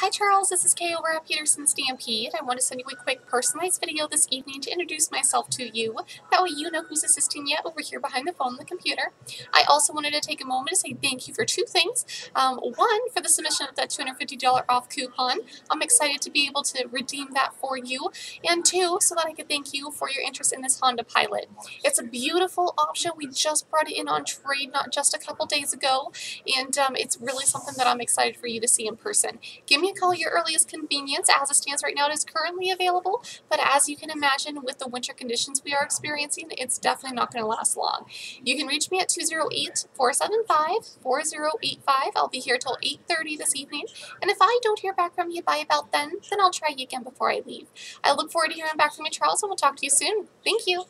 Hi Charles, this is Kay over at Peterson Stampede. I want to send you a quick personalized video this evening to introduce myself to you. That way you know who's assisting you over here behind the phone and the computer. I also wanted to take a moment to say thank you for two things. Um, one, for the submission of that $250 off coupon. I'm excited to be able to redeem that for you. And two, so that I could thank you for your interest in this Honda Pilot. It's a beautiful option. We just brought it in on trade not just a couple days ago. And um, it's really something that I'm excited for you to see in person. Give me call your earliest convenience. As it stands right now, it is currently available, but as you can imagine, with the winter conditions we are experiencing, it's definitely not going to last long. You can reach me at 208-475-4085. I'll be here till 8.30 this evening, and if I don't hear back from you by about then, then I'll try you again before I leave. I look forward to hearing back from you, Charles, and we'll talk to you soon. Thank you.